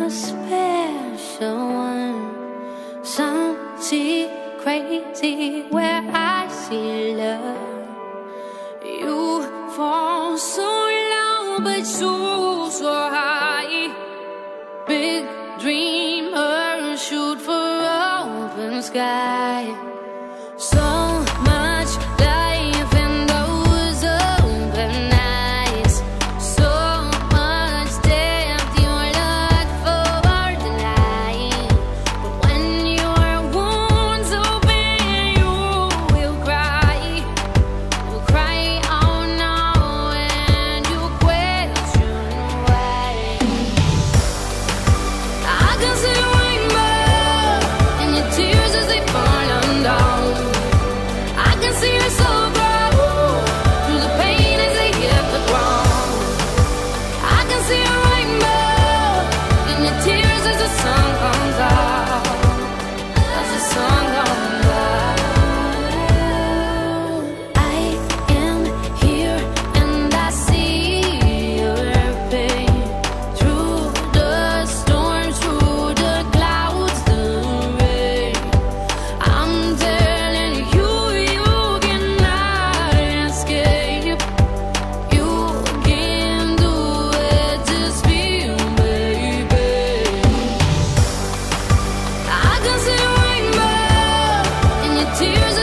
a special one. Something crazy where I see love. You fall so low, but so, so high. Big dreamer, shoot for open sky. over tears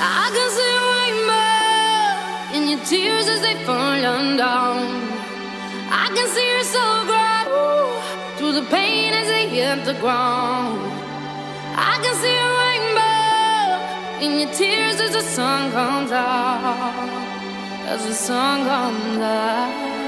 I can see rainbow in your tears as they falling down. I can see your soul grow through the pain as they hit the ground. I can see a rainbow in your tears as the sun comes out. As the sun comes out.